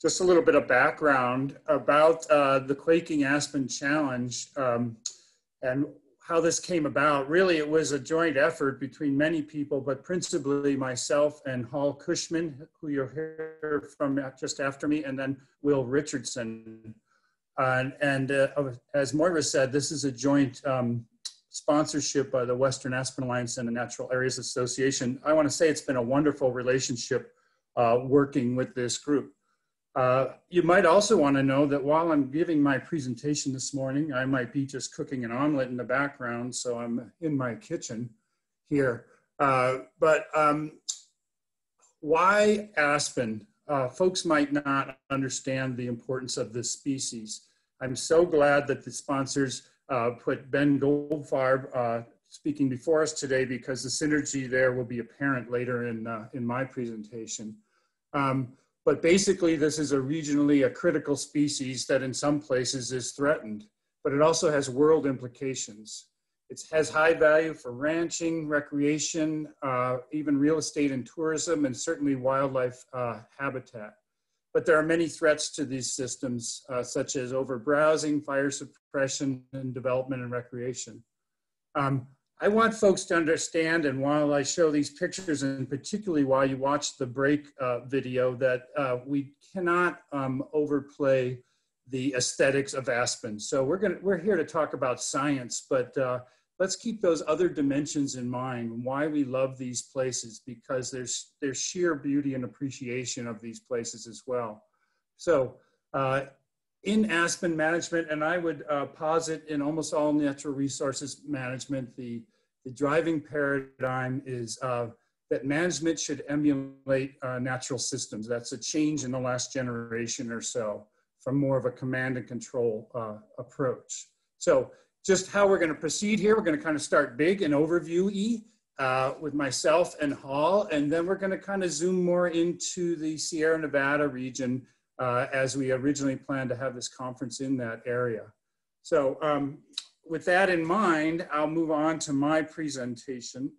just a little bit of background about uh, the Quaking Aspen Challenge um, and how this came about. Really, it was a joint effort between many people, but principally myself and Hall Cushman, who you'll hear from just after me, and then Will Richardson. And uh, as Moira said, this is a joint um, sponsorship by the Western Aspen Alliance and the Natural Areas Association. I want to say it's been a wonderful relationship uh, working with this group. Uh, you might also want to know that while I'm giving my presentation this morning, I might be just cooking an omelet in the background, so I'm in my kitchen here. Uh, but um, why aspen? Uh, folks might not understand the importance of this species. I'm so glad that the sponsors uh, put Ben Goldfarb uh, speaking before us today because the synergy there will be apparent later in, in my presentation. Um, but basically, this is a regionally a critical species that in some places is threatened, but it also has world implications. It has high value for ranching, recreation, uh, even real estate and tourism, and certainly wildlife uh, habitat. But there are many threats to these systems, uh, such as overbrowsing, fire suppression, and development and recreation. Um, I want folks to understand, and while I show these pictures, and particularly while you watch the break uh, video, that uh, we cannot um, overplay the aesthetics of Aspen. So we're gonna we're here to talk about science, but uh, let's keep those other dimensions in mind. Why we love these places because there's there's sheer beauty and appreciation of these places as well. So uh, in Aspen management, and I would uh, posit in almost all natural resources management, the, the driving paradigm is uh, that management should emulate uh, natural systems. That's a change in the last generation or so from more of a command and control uh, approach. So just how we're gonna proceed here, we're gonna kind of start big and overview-y uh, with myself and Hall, and then we're gonna kind of zoom more into the Sierra Nevada region uh, as we originally planned to have this conference in that area. So um, with that in mind, I'll move on to my presentation.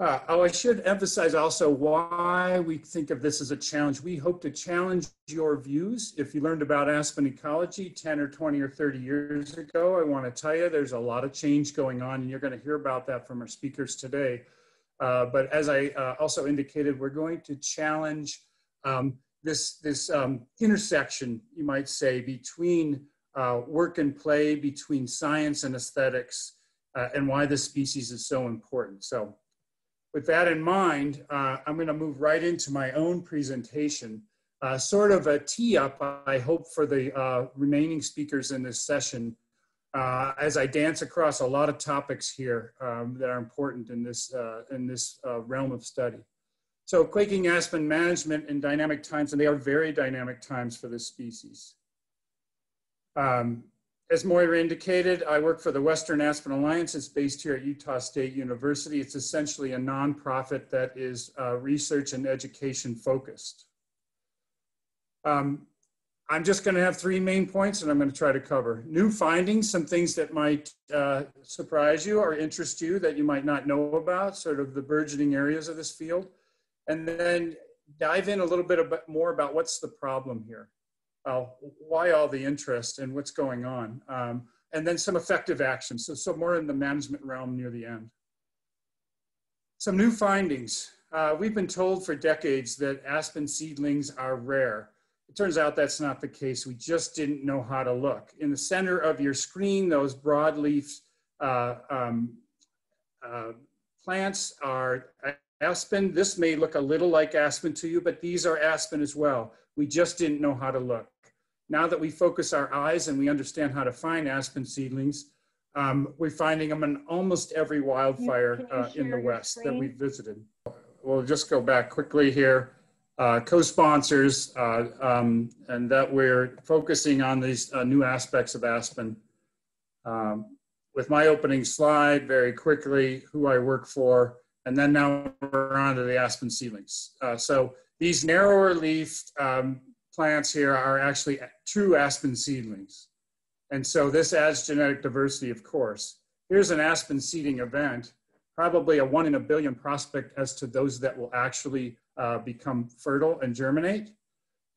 Uh, oh, I should emphasize also why we think of this as a challenge. We hope to challenge your views. If you learned about aspen ecology 10 or 20 or 30 years ago, I want to tell you there's a lot of change going on, and you're going to hear about that from our speakers today. Uh, but as I uh, also indicated, we're going to challenge um, this, this um, intersection, you might say, between uh, work and play, between science and aesthetics, uh, and why this species is so important. So with that in mind, uh, I'm gonna move right into my own presentation, uh, sort of a tee up, I hope, for the uh, remaining speakers in this session, uh, as I dance across a lot of topics here um, that are important in this, in this realm of study. So quaking aspen management in dynamic times, and they are very dynamic times for this species. Um, as Moira indicated, I work for the Western Aspen Alliance. It's based here at Utah State University. It's essentially a nonprofit that is uh, research and education focused. Um, I'm just going to have three main points and I'm going to try to cover. New findings, some things that might uh, surprise you or interest you that you might not know about, sort of the burgeoning areas of this field and then dive in a little bit more about what's the problem here. Uh, why all the interest and what's going on? Um, and then some effective actions. So, so more in the management realm near the end. Some new findings. Uh, we've been told for decades that aspen seedlings are rare. It turns out that's not the case. We just didn't know how to look. In the center of your screen, those broadleaf uh, um, uh, plants are Aspen, this may look a little like aspen to you, but these are aspen as well. We just didn't know how to look. Now that we focus our eyes and we understand how to find aspen seedlings, um, we're finding them in almost every wildfire uh, in the West that we've visited. We'll just go back quickly here. Uh, co-sponsors, uh, um, and that we're focusing on these uh, new aspects of Aspen. Um, with my opening slide, very quickly, who I work for, and then now we're on to the aspen seedlings. Uh, so these narrower leafed um, plants here are actually true aspen seedlings. And so this adds genetic diversity, of course. Here's an aspen seeding event, probably a one in a billion prospect as to those that will actually uh, become fertile and germinate.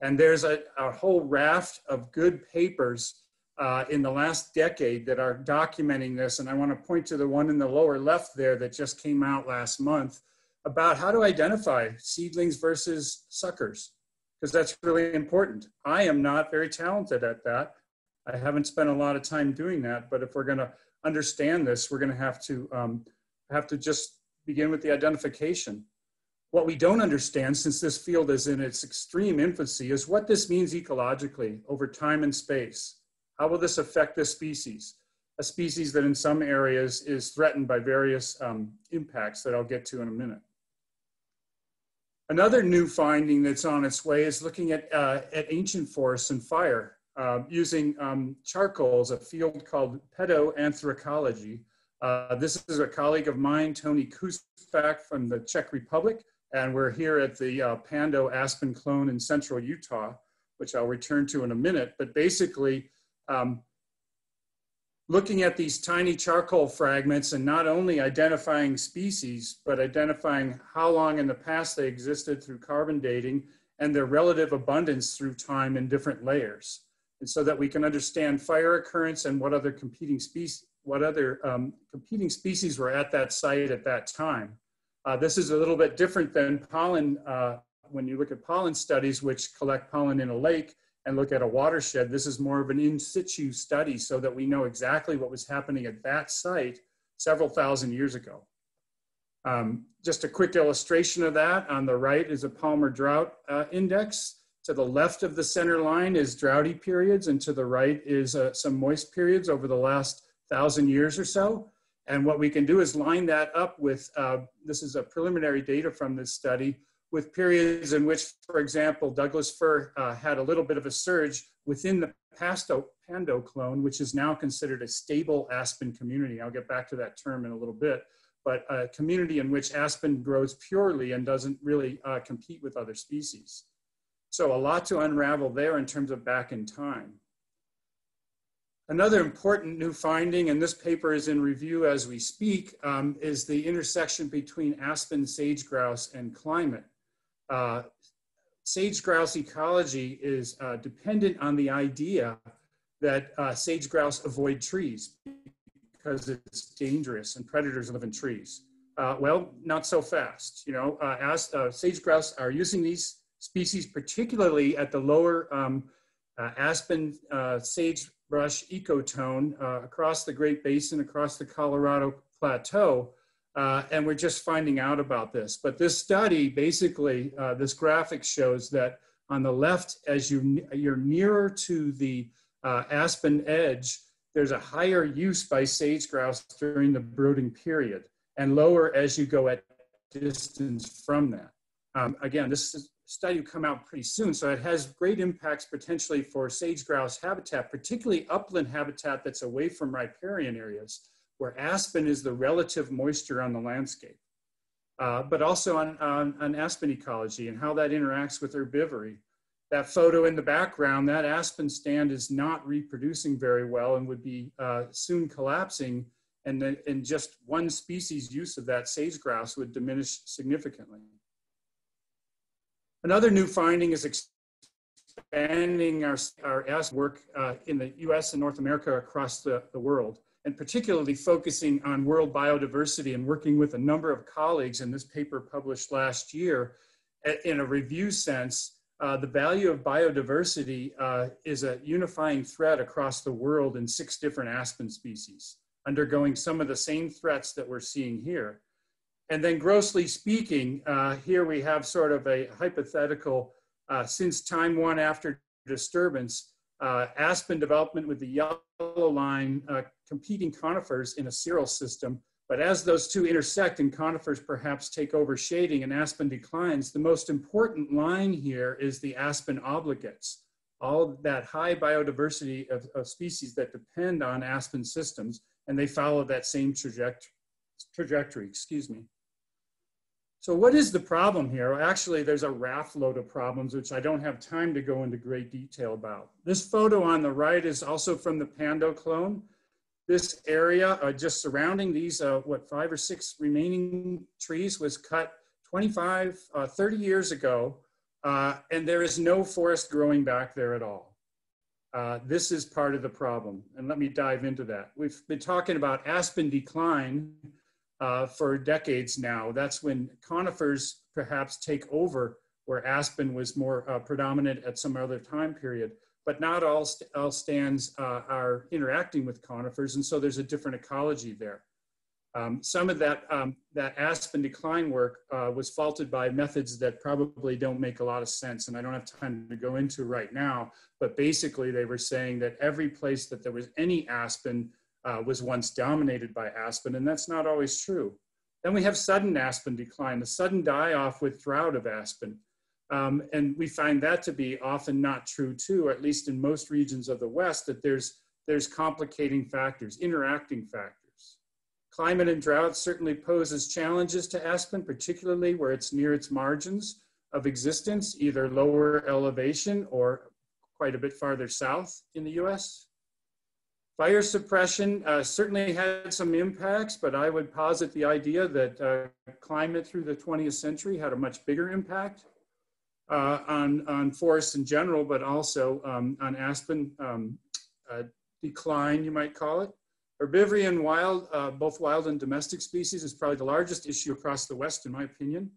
And there's a, a whole raft of good papers uh, in the last decade that are documenting this. And I want to point to the one in the lower left there that just came out last month about how to identify seedlings versus suckers, because that's really important. I am not very talented at that. I haven't spent a lot of time doing that, but if we're going to understand this, we're going to have to um, have to just begin with the identification. What we don't understand, since this field is in its extreme infancy, is what this means ecologically over time and space. How will this affect this species? A species that in some areas is threatened by various um, impacts that I'll get to in a minute. Another new finding that's on its way is looking at, uh, at ancient forests and fire uh, using um, charcoals, a field called pedoanthracology. Uh, this is a colleague of mine, Tony Kuspak from the Czech Republic, and we're here at the uh, Pando Aspen Clone in central Utah, which I'll return to in a minute. But basically, um, looking at these tiny charcoal fragments and not only identifying species, but identifying how long in the past they existed through carbon dating and their relative abundance through time in different layers. And so that we can understand fire occurrence and what other competing species, what other um, competing species were at that site at that time. Uh, this is a little bit different than pollen, uh, when you look at pollen studies, which collect pollen in a lake, and look at a watershed. This is more of an in situ study so that we know exactly what was happening at that site several thousand years ago. Um, just a quick illustration of that. On the right is a Palmer drought uh, index. To the left of the center line is droughty periods, and to the right is uh, some moist periods over the last thousand years or so. And what we can do is line that up with, uh, this is a preliminary data from this study, with periods in which, for example, Douglas fir uh, had a little bit of a surge within the Pasto, Pando clone, which is now considered a stable aspen community. I'll get back to that term in a little bit, but a community in which aspen grows purely and doesn't really uh, compete with other species. So a lot to unravel there in terms of back in time. Another important new finding, and this paper is in review as we speak, um, is the intersection between aspen sage grouse and climate. Uh, sage grouse ecology is uh, dependent on the idea that uh, sage grouse avoid trees because it's dangerous and predators live in trees. Uh, well, not so fast. You know, uh, as, uh, sage grouse are using these species, particularly at the lower um, aspen sagebrush ecotone across the Great Basin, across the Colorado Plateau, uh, and we're just finding out about this. But this study, basically, uh, this graphic shows that on the left, as you, you're nearer to the uh, aspen edge, there's a higher use by sage grouse during the brooding period, and lower as you go at distance from that. Um, again, this study will come out pretty soon, so it has great impacts potentially for sage grouse habitat, particularly upland habitat that's away from riparian areas where aspen is the relative moisture on the landscape, uh, but also on, on, on, aspen ecology and how that interacts with herbivory. That photo in the background, that aspen stand is not reproducing very well and would be uh, soon collapsing and in just one species use of that sage grouse would diminish significantly. Another new finding is expanding our, our aspen work uh, in the US and North America across the, the world and particularly focusing on world biodiversity and working with a number of colleagues in this paper published last year in a review sense, uh, the value of biodiversity uh, is a unifying thread across the world in six different aspen species, undergoing some of the same threats that we're seeing here. And then grossly speaking, uh, here we have sort of a hypothetical, uh, since time one after disturbance, uh, aspen development with the yellow line uh, competing conifers in a seral system. But as those two intersect and conifers perhaps take over shading and aspen declines, the most important line here is the aspen obligates, all that high biodiversity of, of species that depend on aspen systems, and they follow that same trajectory, trajectory excuse me. So what is the problem here? Actually, there's a raft load of problems, which I don't have time to go into great detail about. This photo on the right is also from the Pando clone. This area uh, just surrounding these, uh, what, five or six remaining trees was cut 25, uh, 30 years ago, uh, and there is no forest growing back there at all. Uh, this is part of the problem, and let me dive into that. We've been talking about aspen decline uh, for decades now. That's when conifers perhaps take over where aspen was more uh, predominant at some other time period. But not all, st all stands uh, are interacting with conifers, and so there's a different ecology there. Um, some of that, um, that aspen decline work uh, was faulted by methods that probably don't make a lot of sense, and I don't have time to go into right now, but basically they were saying that every place that there was any aspen uh, was once dominated by aspen, and that's not always true. Then we have sudden aspen decline, a sudden die-off with drought of aspen. Um, and we find that to be often not true too, at least in most regions of the West, that there's, there's complicating factors, interacting factors. Climate and drought certainly poses challenges to aspen, particularly where it's near its margins of existence, either lower elevation or quite a bit farther south in the US. Fire suppression uh, certainly had some impacts, but I would posit the idea that uh, climate through the 20th century had a much bigger impact uh, on, on forests in general, but also um, on aspen um, uh, decline, you might call it. Herbivory and wild, uh, both wild and domestic species is probably the largest issue across the West, in my opinion.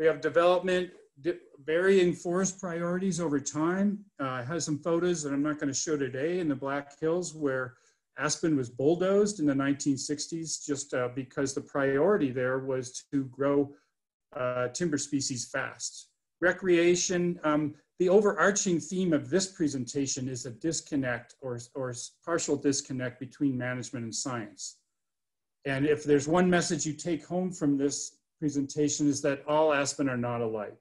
We have development, varying forest priorities over time. Uh, I have some photos that I'm not going to show today in the Black Hills where aspen was bulldozed in the 1960s just uh, because the priority there was to grow uh, timber species fast. Recreation, um, the overarching theme of this presentation is a disconnect or, or partial disconnect between management and science. And if there's one message you take home from this presentation is that all aspen are not alike.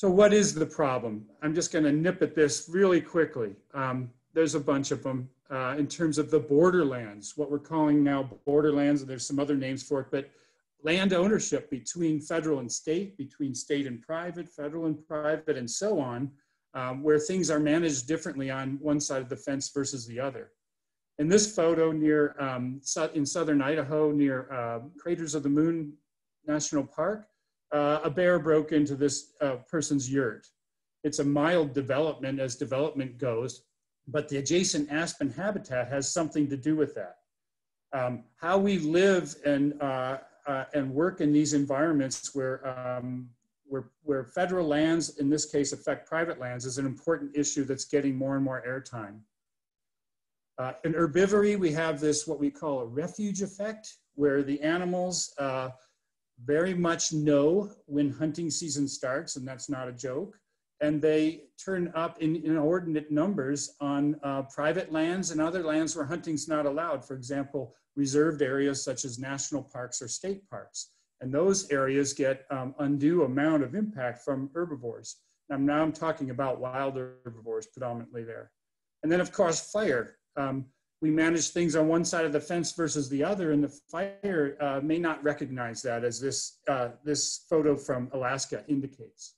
So what is the problem? I'm just gonna nip at this really quickly. Um, there's a bunch of them uh, in terms of the borderlands, what we're calling now borderlands, and there's some other names for it, but land ownership between federal and state, between state and private, federal and private, and so on, um, where things are managed differently on one side of the fence versus the other. In this photo near, um, in southern Idaho, near uh, Craters of the Moon National Park, uh, a bear broke into this uh, person's yurt. It's a mild development as development goes, but the adjacent aspen habitat has something to do with that. Um, how we live and, uh, uh and work in these environments where, um, where, where federal lands, in this case, affect private lands is an important issue that's getting more and more airtime. Uh, in herbivory, we have this, what we call a refuge effect, where the animals uh, very much know when hunting season starts, and that's not a joke. And they turn up in inordinate numbers on uh, private lands and other lands where hunting's not allowed. For example, reserved areas such as national parks or state parks. And those areas get um, undue amount of impact from herbivores. Now I'm talking about wild herbivores predominantly there. And then of course, fire. Um, we manage things on one side of the fence versus the other, and the fire uh, may not recognize that as this, uh, this photo from Alaska indicates.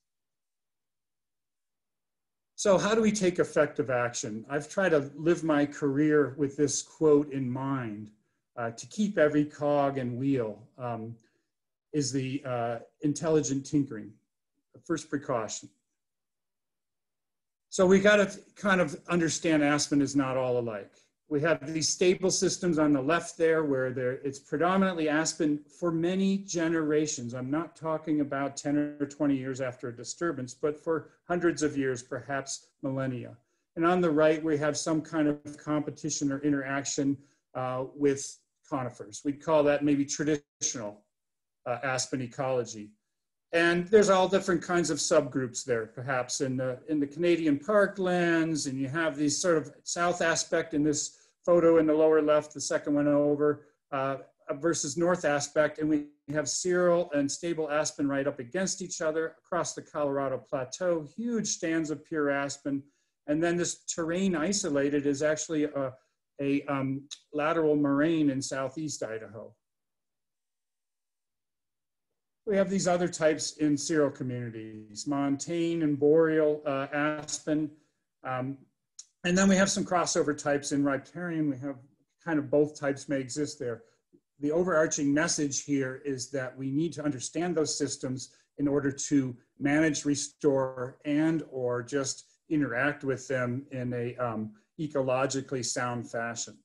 So how do we take effective action? I've tried to live my career with this quote in mind. Uh, to keep every cog and wheel um, is the uh, intelligent tinkering, the first precaution. So we got to kind of understand Aspen is not all alike we have these stable systems on the left there where there, it's predominantly aspen for many generations. I'm not talking about 10 or 20 years after a disturbance, but for hundreds of years, perhaps millennia. And on the right, we have some kind of competition or interaction uh, with conifers. We'd call that maybe traditional uh, aspen ecology. And there's all different kinds of subgroups there, perhaps in the, in the Canadian parklands, and you have these sort of south aspect in this photo in the lower left, the second one over, uh, versus north aspect, and we have seral and stable aspen right up against each other across the Colorado Plateau, huge stands of pure aspen. And then this terrain isolated is actually a, a um, lateral moraine in southeast Idaho. We have these other types in seral communities, montane and boreal uh, aspen, um, and then we have some crossover types in riparian. We have kind of both types may exist there. the overarching message here is that we need to understand those systems in order to manage, restore, and or just interact with them in a um, ecologically sound fashion.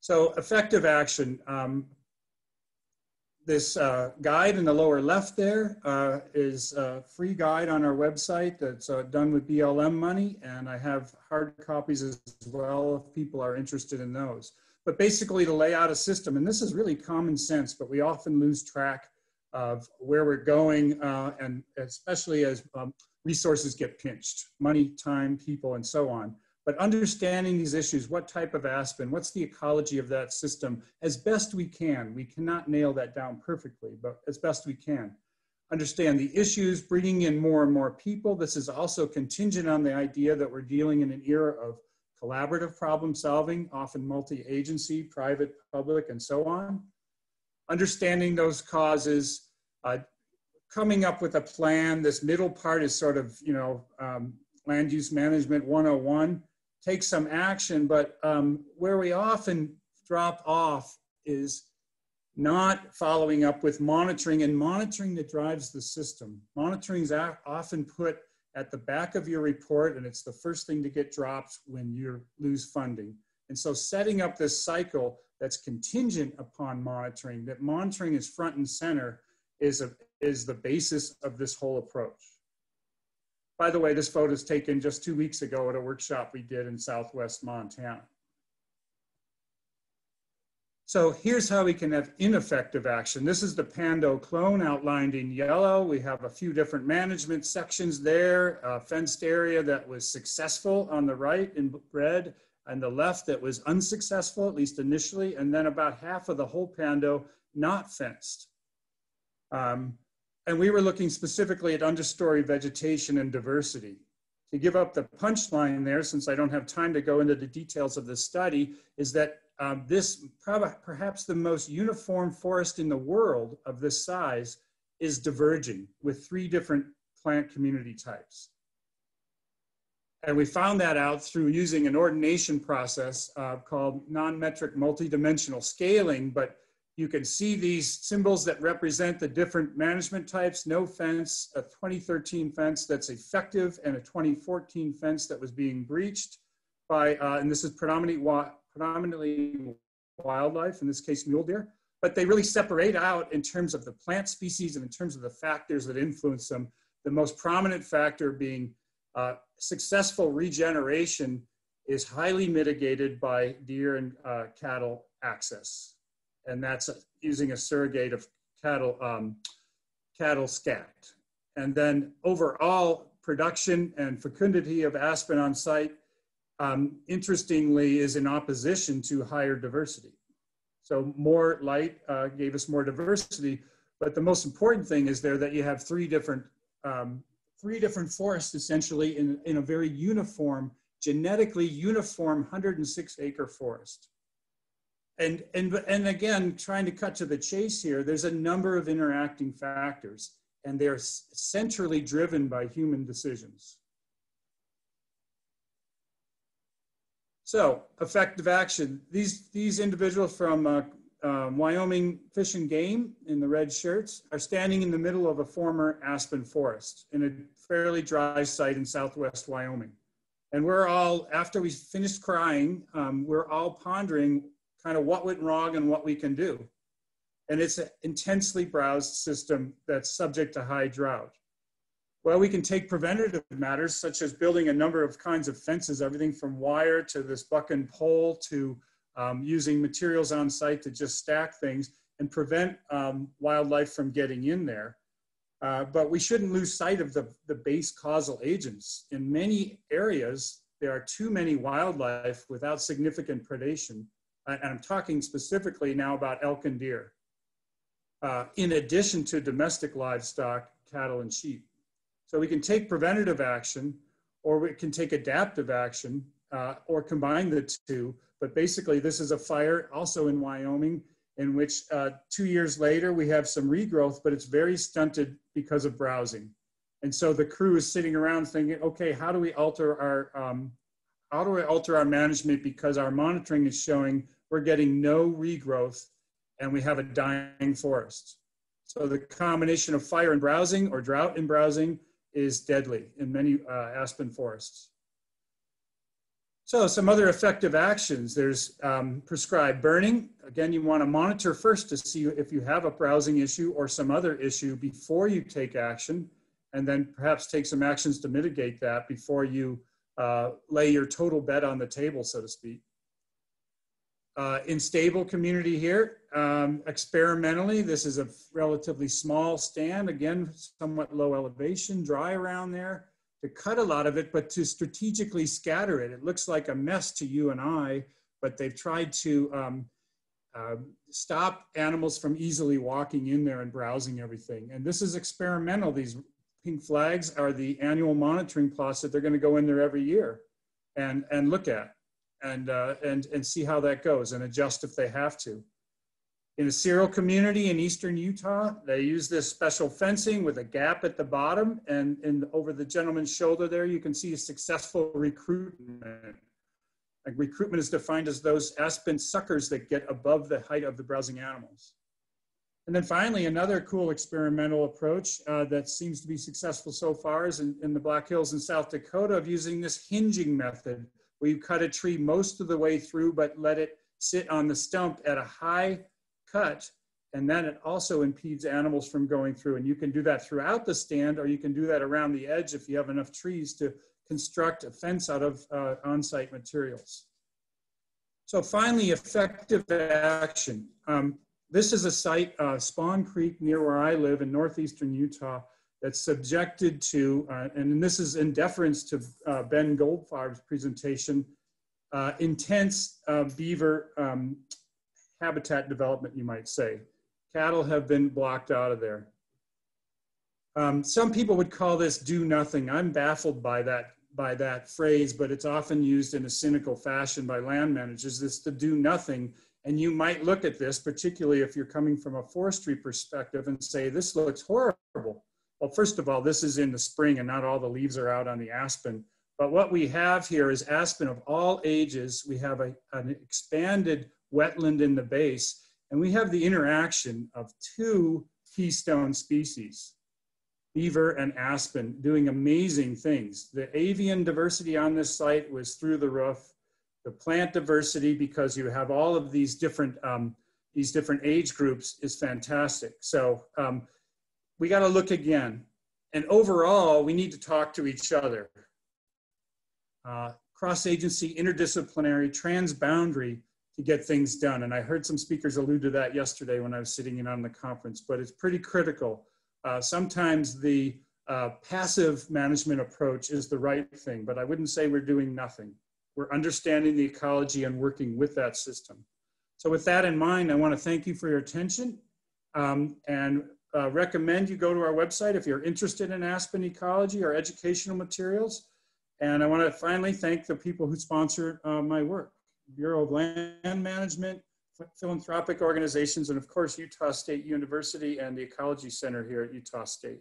So effective action. Um, this uh, guide in the lower left there uh, is a free guide on our website that's uh, done with BLM money, and I have hard copies as well if people are interested in those. But basically to lay out a system, and this is really common sense, but we often lose track of where we're going, uh, and especially as um, resources get pinched, money, time, people, and so on. But understanding these issues, what type of aspen, what's the ecology of that system, as best we can. We cannot nail that down perfectly, but as best we can. Understand the issues, bringing in more and more people. This is also contingent on the idea that we're dealing in an era of collaborative problem solving, often multi-agency, private, public, and so on. Understanding those causes, uh, coming up with a plan. This middle part is sort of, you know, um, land use management 101 take some action, but um, where we often drop off is not following up with monitoring and monitoring that drives the system. Monitoring is often put at the back of your report and it's the first thing to get dropped when you lose funding. And so setting up this cycle that's contingent upon monitoring, that monitoring is front and center is, a, is the basis of this whole approach. By the way, this photo was taken just two weeks ago at a workshop we did in Southwest Montana. So here's how we can have ineffective action. This is the Pando clone outlined in yellow. We have a few different management sections there, a fenced area that was successful on the right in red, and the left that was unsuccessful, at least initially, and then about half of the whole Pando not fenced. Um, and we were looking specifically at understory vegetation and diversity. To give up the punchline there, since I don't have time to go into the details of the study, is that um, this perhaps the most uniform forest in the world of this size is diverging with three different plant community types. And we found that out through using an ordination process uh, called non-metric multidimensional scaling, but you can see these symbols that represent the different management types, no fence, a 2013 fence that's effective, and a 2014 fence that was being breached by, uh, and this is predominantly, predominantly wildlife, in this case mule deer, but they really separate out in terms of the plant species and in terms of the factors that influence them. The most prominent factor being uh, successful regeneration is highly mitigated by deer and uh, cattle access and that's using a surrogate of cattle, um, cattle scat. And then overall production and fecundity of aspen on site, um, interestingly, is in opposition to higher diversity. So more light uh, gave us more diversity, but the most important thing is there that you have three different, um, three different forests essentially in, in a very uniform, genetically uniform 106 acre forest and, and, and again, trying to cut to the chase here, there's a number of interacting factors and they're centrally driven by human decisions. So effective action. These, these individuals from uh, um, Wyoming Fish and Game in the red shirts are standing in the middle of a former aspen forest in a fairly dry site in Southwest Wyoming. And we're all, after we finished crying, um, we're all pondering kind of what went wrong and what we can do. And it's an intensely browsed system that's subject to high drought. Well, we can take preventative matters such as building a number of kinds of fences, everything from wire to this buck and pole to um, using materials on site to just stack things and prevent um, wildlife from getting in there. Uh, but we shouldn't lose sight of the, the base causal agents. In many areas, there are too many wildlife without significant predation and I'm talking specifically now about elk and deer, uh, in addition to domestic livestock, cattle and sheep. So we can take preventative action or we can take adaptive action uh, or combine the two. But basically this is a fire also in Wyoming in which uh, two years later we have some regrowth, but it's very stunted because of browsing. And so the crew is sitting around thinking, okay, how do we alter our, um, how do we alter our management because our monitoring is showing we're getting no regrowth and we have a dying forest. So the combination of fire and browsing or drought and browsing is deadly in many uh, aspen forests. So some other effective actions, there's um, prescribed burning. Again, you wanna monitor first to see if you have a browsing issue or some other issue before you take action, and then perhaps take some actions to mitigate that before you uh, lay your total bet on the table, so to speak. Uh, in stable community here, um, experimentally, this is a relatively small stand, again, somewhat low elevation, dry around there to cut a lot of it, but to strategically scatter it. It looks like a mess to you and I, but they've tried to um, uh, stop animals from easily walking in there and browsing everything. And this is experimental. These pink flags are the annual monitoring plots that they're going to go in there every year and, and look at and, uh, and, and see how that goes and adjust if they have to. In a seral community in eastern Utah, they use this special fencing with a gap at the bottom and, and over the gentleman's shoulder there, you can see a successful recruitment. Like recruitment is defined as those aspen suckers that get above the height of the browsing animals. And then finally, another cool experimental approach uh, that seems to be successful so far is in, in the Black Hills in South Dakota of using this hinging method, where you cut a tree most of the way through, but let it sit on the stump at a high cut and then it also impedes animals from going through. And you can do that throughout the stand, or you can do that around the edge if you have enough trees to construct a fence out of uh, on-site materials. So finally, effective action. Um, this is a site, uh, Spawn Creek, near where I live in northeastern Utah, that's subjected to, uh, and this is in deference to uh, Ben Goldfarb's presentation, uh, intense uh, beaver um, habitat development, you might say. Cattle have been blocked out of there. Um, some people would call this do nothing. I'm baffled by that, by that phrase, but it's often used in a cynical fashion by land managers, this to do nothing. And you might look at this, particularly if you're coming from a forestry perspective and say, this looks horrible. Well, first of all, this is in the spring and not all the leaves are out on the aspen. But what we have here is aspen of all ages. We have a, an expanded wetland in the base. And we have the interaction of two keystone species, beaver and aspen, doing amazing things. The avian diversity on this site was through the roof. The plant diversity, because you have all of these different, um, these different age groups is fantastic. So um, we got to look again. And overall, we need to talk to each other. Uh, cross-agency, interdisciplinary, transboundary to get things done. And I heard some speakers allude to that yesterday when I was sitting in on the conference, but it's pretty critical. Uh, sometimes the uh, passive management approach is the right thing, but I wouldn't say we're doing nothing. We're understanding the ecology and working with that system. So with that in mind, I wanna thank you for your attention um, and uh, recommend you go to our website if you're interested in aspen ecology or educational materials. And I wanna finally thank the people who sponsor uh, my work. Bureau of Land Management, philanthropic organizations, and of course, Utah State University and the Ecology Center here at Utah State.